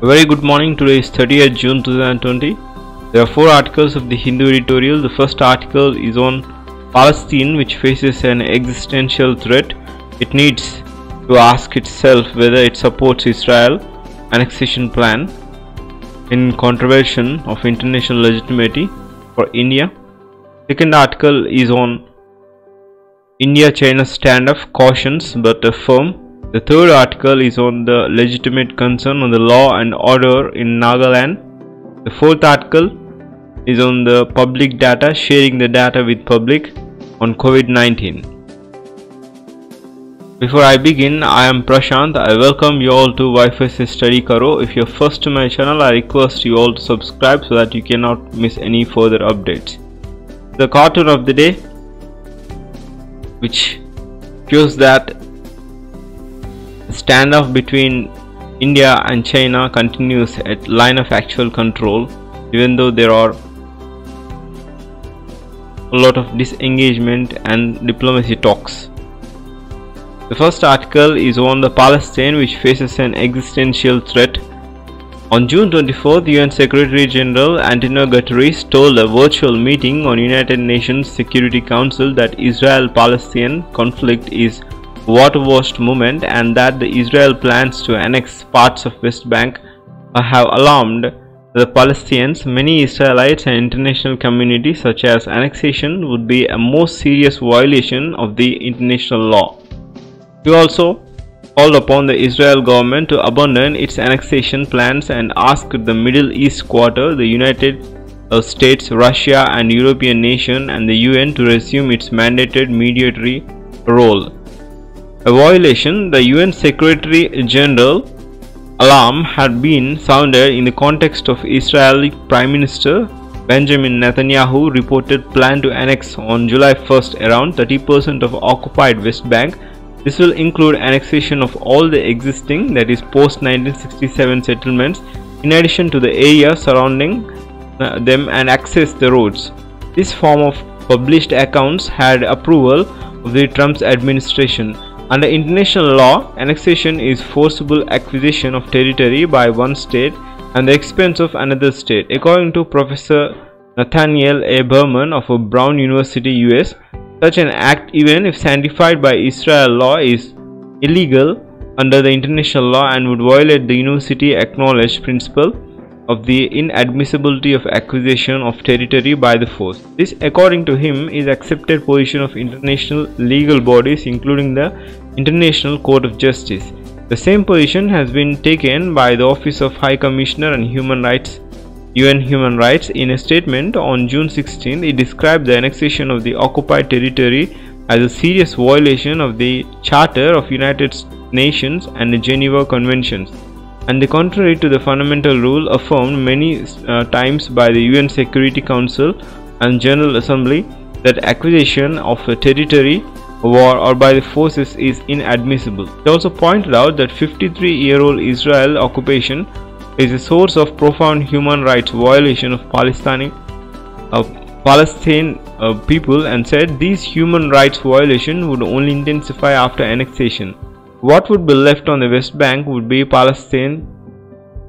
A very good morning. Today is 30th June 2020. There are four articles of the Hindu editorial. The first article is on Palestine, which faces an existential threat. It needs to ask itself whether it supports Israel annexation plan in contravention of international legitimacy for India. Second article is on India-China standoff cautions but firm. The third article is on the legitimate concern on the law and order in Nagaland. The fourth article is on the public data, sharing the data with public on COVID-19. Before I begin, I am Prashanth. I welcome you all to Wi-Fi Study Karo. If you're first to my channel, I request you all to subscribe so that you cannot miss any further updates. The cartoon of the day, which shows that standoff between India and China continues at line of actual control even though there are a lot of disengagement and diplomacy talks. The first article is on the Palestine which faces an existential threat. On June 24, the UN Secretary General Antonio Guterres told a virtual meeting on United Nations Security Council that Israel-Palestine conflict is water-washed moment and that the Israel plans to annex parts of West Bank have alarmed the Palestinians, many Israelites and international community such as annexation would be a most serious violation of the international law. We also called upon the Israel government to abandon its annexation plans and asked the Middle East Quartet, the United States, Russia and European nation and the UN to resume its mandated mediatory role. A violation, the UN Secretary General alarm had been sounded in the context of Israeli Prime Minister Benjamin Netanyahu reported plan to annex on July 1st around 30% of occupied West Bank. This will include annexation of all the existing that is post 1967 settlements in addition to the area surrounding uh, them and access the roads. This form of published accounts had approval of the Trump's administration under international law, annexation is forcible acquisition of territory by one state at the expense of another state. According to Professor Nathaniel A. Berman of Brown University, US, such an act, even if sanctified by Israel law, is illegal under the international law and would violate the university acknowledged principle of the inadmissibility of acquisition of territory by the force. This according to him is accepted position of international legal bodies including the International Court of Justice. The same position has been taken by the Office of High Commissioner on Human Rights UN Human Rights in a statement on June 16 it described the annexation of the occupied territory as a serious violation of the Charter of United Nations and the Geneva Conventions and contrary to the fundamental rule affirmed many uh, times by the UN Security Council and General Assembly that acquisition of a territory war or by the forces is inadmissible. He also pointed out that 53-year-old Israel occupation is a source of profound human rights violation of Palestinian uh, Palestinian uh, people and said these human rights violation would only intensify after annexation. What would be left on the West Bank would be Palestine,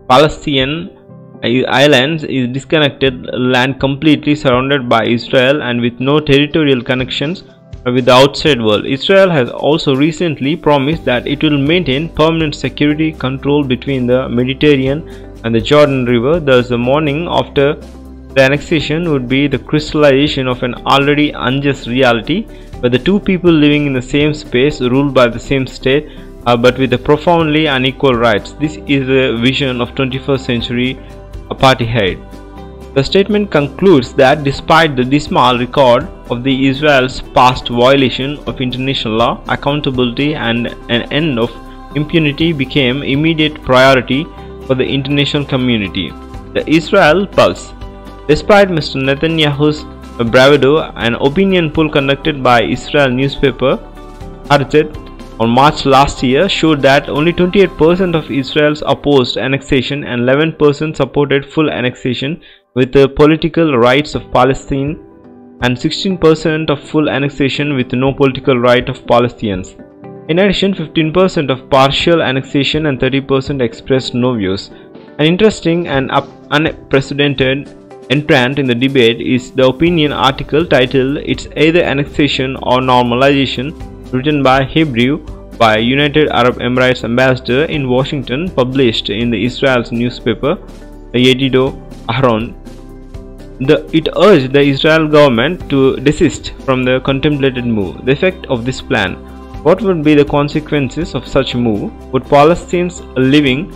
Palestinian islands is disconnected land completely surrounded by Israel and with no territorial connections with the outside world. Israel has also recently promised that it will maintain permanent security control between the Mediterranean and the Jordan River. Thus, the morning after the annexation would be the crystallization of an already unjust reality where the two people living in the same space ruled by the same state uh, but with the profoundly unequal rights. This is the vision of 21st century apartheid. The statement concludes that despite the dismal record of the Israel's past violation of international law, accountability and an end of impunity became immediate priority for the international community. The Israel Pulse Despite Mr. Netanyahu's bravado, an opinion poll conducted by Israel newspaper Haaretz on March last year showed that only 28% of Israel's opposed annexation and 11% supported full annexation with the political rights of Palestine and 16% of full annexation with no political right of Palestinians. In addition, 15% of partial annexation and 30% expressed no views. An interesting and unprecedented entrant in the debate is the opinion article titled It's Either Annexation or Normalization written by Hebrew by United Arab Emirates ambassador in Washington published in the Israel's newspaper Yediot Ahronoth. The, it urged the Israel government to desist from the contemplated move. The effect of this plan. What would be the consequences of such move? Would Palestinians living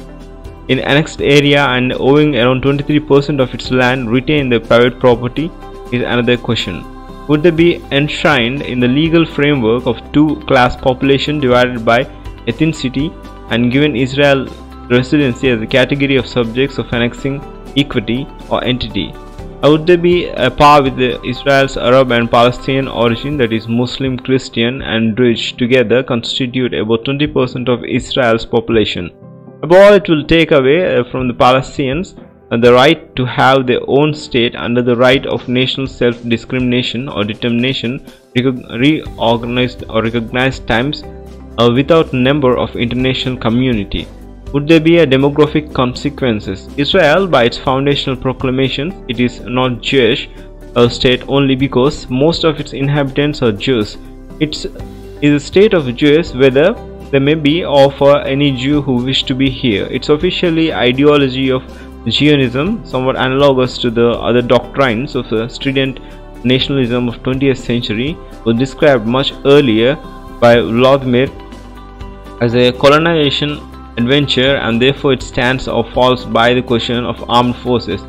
in annexed area and owing around 23% of its land retain the private property is another question. Would they be enshrined in the legal framework of two-class population divided by ethnicity and given Israel residency as a category of subjects of annexing equity or entity? Would they be a par with Israel's Arab and Palestinian origin that is Muslim, Christian and Druze together constitute about 20% of Israel's population? Above it will take away uh, from the Palestinians uh, the right to have their own state under the right of national self-discrimination or determination reorganized or recognized times uh, without number of international community. Would there be a demographic consequences? Israel, by its foundational proclamations, it is not Jewish a state only because most of its inhabitants are Jews. It is a state of Jews whether there may be or for uh, any Jew who wish to be here. Its officially ideology of Zionism, somewhat analogous to the other doctrines of the strident nationalism of 20th century, was described much earlier by Vladimir as a colonization adventure and therefore it stands or falls by the question of armed forces.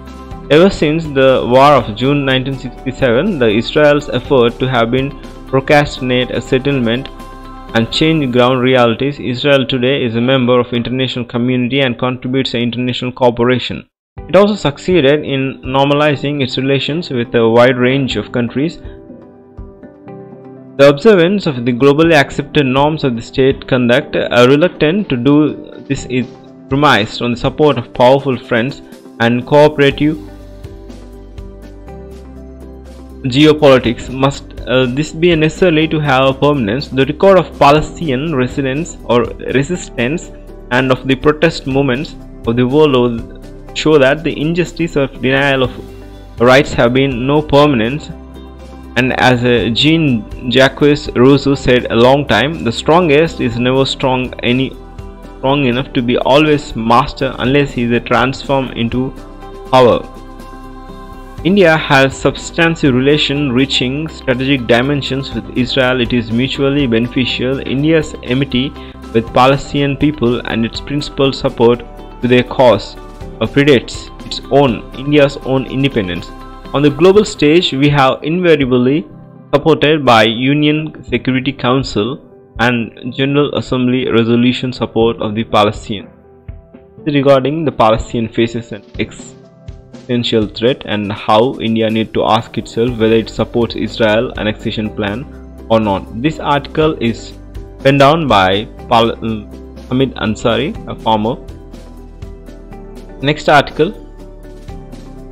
Ever since the War of June 1967, the Israel's effort to have been procrastinate a settlement and change ground realities, Israel today is a member of international community and contributes to international cooperation. It also succeeded in normalizing its relations with a wide range of countries. The observance of the globally accepted norms of the state conduct are reluctant to do this is premised on the support of powerful friends and cooperative geopolitics must uh, this be necessarily to have a permanence. The record of Palestinian residents or resistance and of the protest movements of the world show that the injustice of denial of rights have been no permanence and as uh, Jean-Jacques Rousseau said a long time, the strongest is never strong any strong enough to be always master unless he is transformed into power. India has substantive relation reaching strategic dimensions with Israel. It is mutually beneficial. India's enmity with Palestinian people and its principal support to their cause predates its own India's own independence. On the global stage, we have invariably supported by UN Security Council and General Assembly resolution support of the Palestinian Regarding the Palestinian faces and ex existential threat and how India need to ask itself whether it supports Israel annexation plan or not. This article is penned down by Pal Hamid Ansari, a farmer. Next article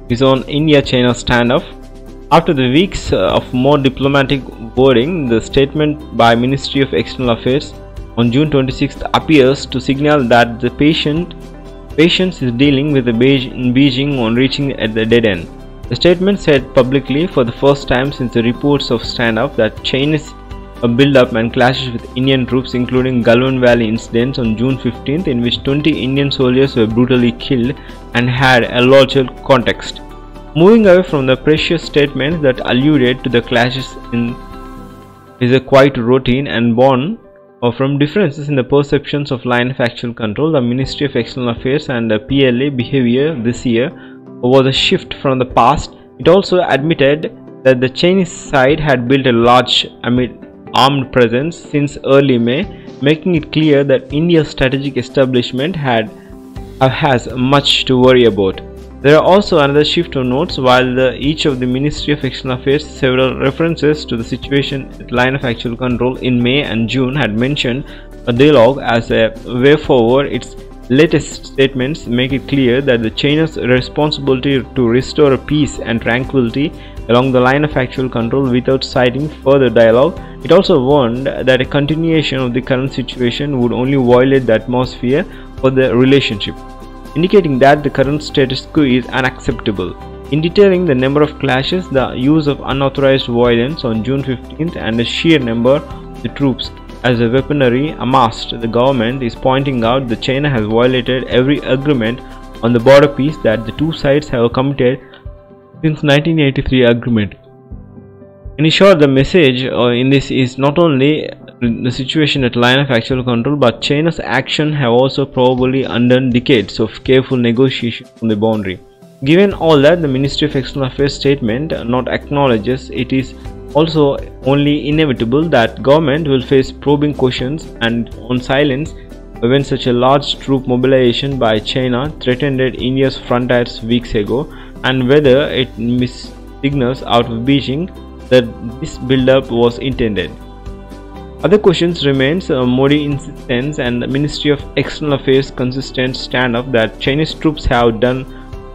is on India-China standoff. After the weeks uh, of more diplomatic wording, the statement by Ministry of External Affairs on June 26th appears to signal that the patient Patience is dealing with the Beijing on reaching at the dead end. The statement said publicly for the first time since the reports of standoff that Chinese build-up and clashes with Indian troops including Galwan Valley incidents on June 15th in which 20 Indian soldiers were brutally killed and had a larger context. Moving away from the precious statements that alluded to the clashes in is a quite routine and born or from differences in the perceptions of line of actual control, the Ministry of External Affairs and the PLA behavior this year was a shift from the past. It also admitted that the Chinese side had built a large armed presence since early May, making it clear that India's strategic establishment had uh, has much to worry about. There are also another shift of notes while the, each of the Ministry of External Affairs several references to the situation at line of actual control in May and June had mentioned a dialogue as a way forward its latest statements make it clear that the China's responsibility to restore peace and tranquility along the line of actual control without citing further dialogue. It also warned that a continuation of the current situation would only violate the atmosphere for the relationship. Indicating that the current status quo is unacceptable. In detailing the number of clashes, the use of unauthorized violence on June 15th, and the sheer number of the troops as a weaponry amassed, the government is pointing out that China has violated every agreement on the border peace that the two sides have committed since 1983 agreement. In short, the message uh, in this is not only the situation at line of actual control, but China's action have also probably undone decades of careful negotiation on the boundary. Given all that, the Ministry of External Affairs statement not acknowledges it is also only inevitable that government will face probing questions and on silence when such a large troop mobilization by China threatened India's frontiers weeks ago and whether it signals out of Beijing that this build-up was intended. Other questions remains uh, Modi insistence and the Ministry of External Affairs consistent stand-up that Chinese troops have done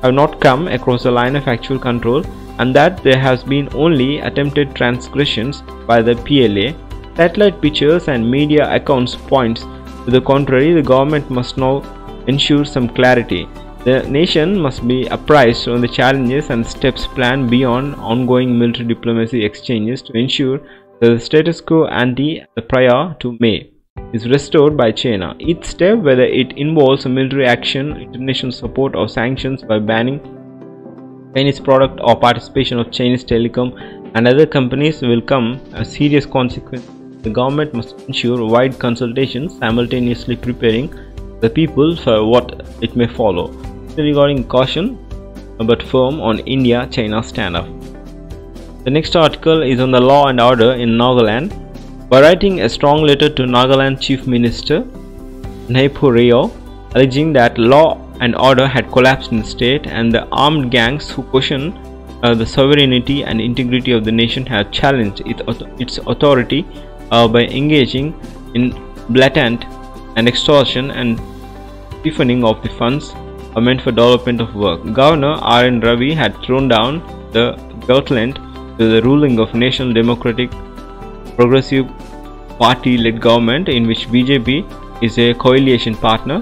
have not come across the line of actual control and that there has been only attempted transgressions by the PLA. Satellite pictures and media accounts points to the contrary, the government must now ensure some clarity. The nation must be apprised on the challenges and steps planned beyond ongoing military diplomacy exchanges to ensure the status quo ante prior to May is restored by China. Each step, whether it involves military action, international support, or sanctions by banning Chinese product or participation of Chinese telecom and other companies, will come a serious consequence. The government must ensure wide consultations, simultaneously preparing the people for what it may follow regarding caution but firm on India-China standoff. The next article is on the law and order in Nagaland. By writing a strong letter to Nagaland Chief Minister Neiphiu Rio, alleging that law and order had collapsed in the state and the armed gangs who question uh, the sovereignty and integrity of the nation have challenged it, its authority uh, by engaging in blatant and extortion and siphoning of the funds meant for development of work. Governor R.N. Ravi had thrown down the gauntlet to the ruling of National Democratic Progressive Party-led government in which BJP is a coalition partner.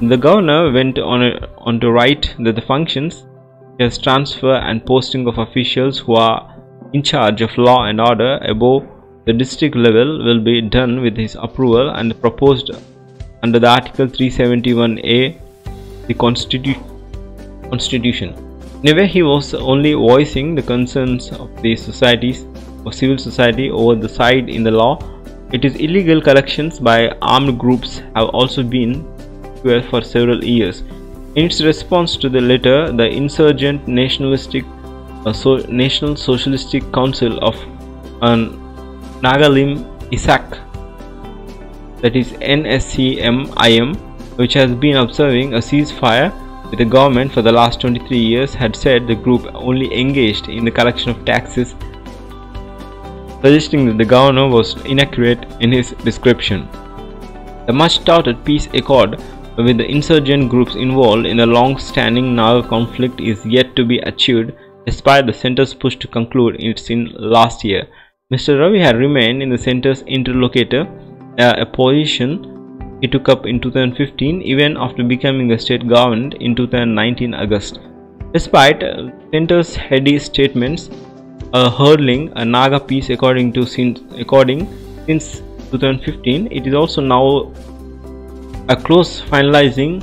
The governor went on, a, on to write that the functions as transfer and posting of officials who are in charge of law and order above the district level will be done with his approval and proposed under the Article 371A the Constitu Constitution. In he was only voicing the concerns of the societies or civil society over the side in the law. It is illegal collections by armed groups have also been for several years. In its response to the letter, the insurgent nationalistic uh, so National Socialistic Council of uh, Nagalim Isak that is NSCN IM which has been observing a ceasefire the government for the last 23 years, had said the group only engaged in the collection of taxes, suggesting that the governor was inaccurate in his description. The much touted peace accord with the insurgent groups involved in the long-standing Naga conflict is yet to be achieved despite the center's push to conclude it in last year. Mr. Ravi had remained in the center's interlocutor, uh, a position he took up in 2015 even after becoming the state government in 2019 August. Despite uh, Center's heady statements uh, hurdling a Naga peace according to since, according since 2015, it is also now a close finalizing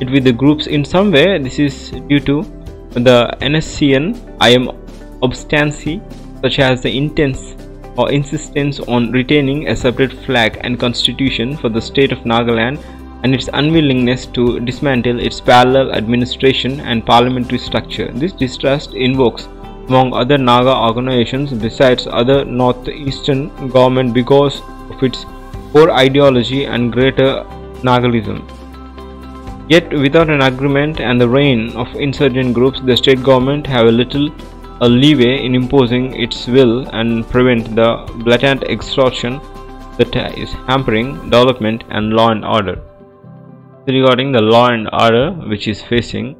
it with the groups in some way. This is due to the NSCN IM obstinacy such as the intense or insistence on retaining a separate flag and constitution for the state of Nagaland and its unwillingness to dismantle its parallel administration and parliamentary structure. This distrust invokes among other Naga organizations besides other northeastern government because of its core ideology and greater Nagalim. Yet without an agreement and the reign of insurgent groups, the state government have a little a leeway in imposing its will and prevent the blatant extortion that is hampering development and law and order. Regarding the law and order which is facing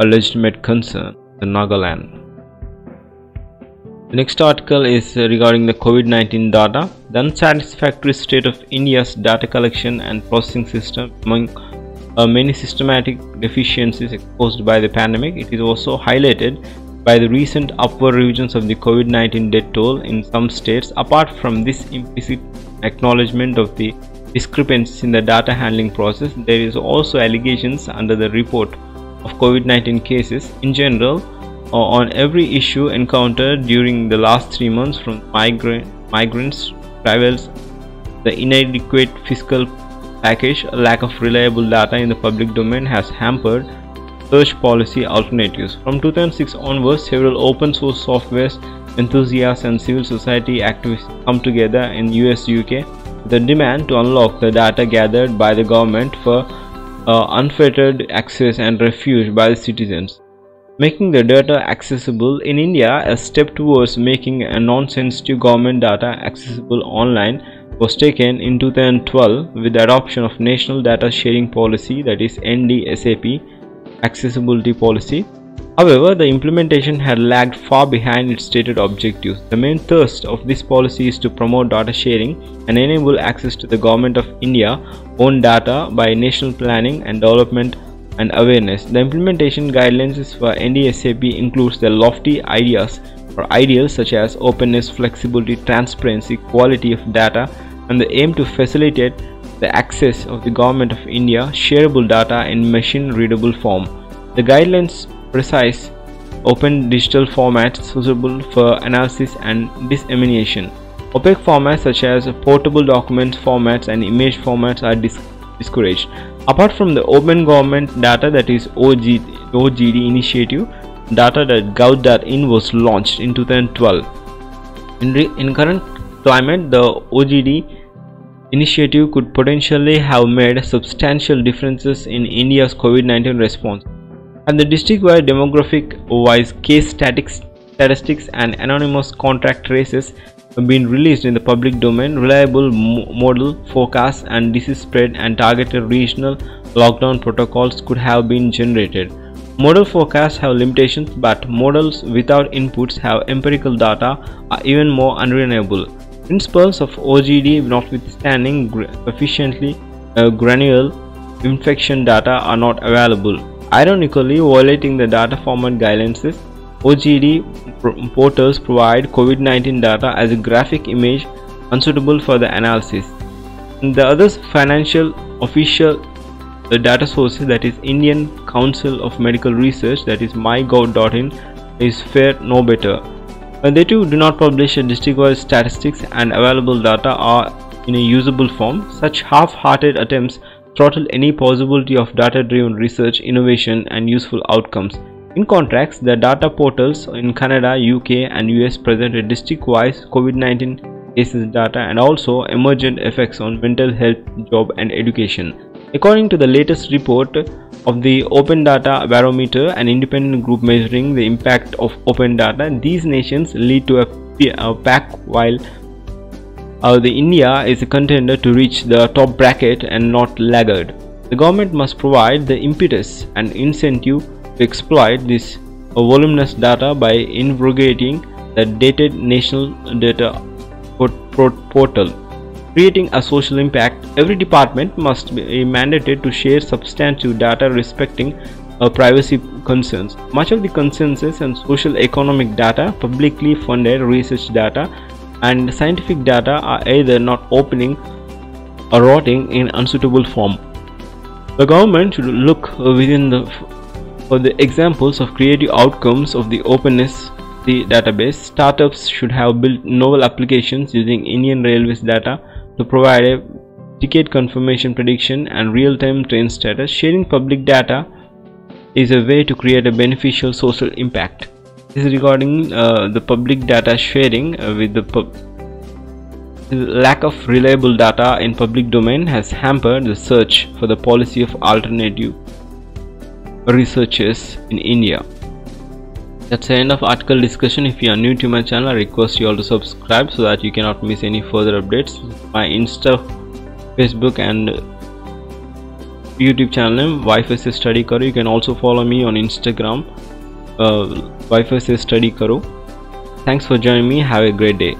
a legitimate concern in Nagaland. The next article is regarding the COVID-19 data. The unsatisfactory state of India's data collection and processing system among uh, many systematic deficiencies exposed by the pandemic, it is also highlighted by the recent upward revisions of the COVID-19 death toll in some states. Apart from this implicit acknowledgement of the discrepancies in the data handling process, there is also allegations under the report of COVID-19 cases in general uh, on every issue encountered during the last three months from migra migrants, travels, the inadequate fiscal package, a lack of reliable data in the public domain has hampered search policy alternatives. From 2006 onwards, several open source software enthusiasts and civil society activists come together in US UK a demand to unlock the data gathered by the government for uh, unfettered access and refuge by the citizens. Making the data accessible in India, a step towards making a non-sensitive government data accessible online was taken in 2012 with the adoption of National Data Sharing Policy that is NDSAP accessibility policy. However, the implementation had lagged far behind its stated objectives. The main thrust of this policy is to promote data sharing and enable access to the Government of India own data by national planning and development and awareness. The implementation guidelines for NDSAP includes the lofty ideas or ideals such as openness, flexibility, transparency, quality of data, and the aim to facilitate the access of the Government of India shareable data in machine readable form. The guidelines precise open digital formats suitable for analysis and dissemination. Opaque formats such as portable document formats and image formats are dis discouraged. Apart from the open government data that is OG, OGD initiative, data.gov.in was launched in 2012. In, in current climate, the OGD initiative could potentially have made substantial differences in India's COVID-19 response. And the district-wide demographic-wise case statistics and anonymous contact traces have been released in the public domain, reliable model forecasts and disease spread and targeted regional lockdown protocols could have been generated. Model forecasts have limitations but models without inputs have empirical data are even more unreliable. Principles of OGD notwithstanding sufficiently uh, granular infection data are not available. Ironically, violating the data format guidelines, OGD portals provide COVID-19 data as a graphic image unsuitable for the analysis. The other financial official the data sources that is Indian Council of Medical Research that is mygov.in is fair no better. When they too do not publish district-wide statistics and available data are in a usable form, such half-hearted attempts throttle any possibility of data-driven research, innovation and useful outcomes. In contrast, the data portals in Canada, UK and US present a district-wise COVID-19 cases data and also emergent effects on mental health, job and education. According to the latest report of the Open Data Barometer, an independent group measuring the impact of open data, these nations lead to a, pack while uh, the India is a contender to reach the top bracket and not laggard. The government must provide the impetus and incentive to exploit this uh, voluminous data by invalidating the dated national data portal creating a social impact, every department must be mandated to share substantive data respecting uh, privacy concerns. Much of the consensus and social economic data, publicly funded research data, and scientific data are either not opening or rotting in unsuitable form. The government should look within the for the examples of creative outcomes of the openness the database. Startups should have built novel applications using Indian Railways data to provide a ticket confirmation prediction and real-time train status, sharing public data is a way to create a beneficial social impact. This is regarding uh, the public data sharing uh, with the pub the lack of reliable data in public domain has hampered the search for the policy of alternative researchers in India. That's the end of article discussion. If you are new to my channel, I request you all to subscribe so that you cannot miss any further updates. My Insta, Facebook and YouTube channel name se study karo. You can also follow me on Instagram. Uh, se study karo. Thanks for joining me. Have a great day.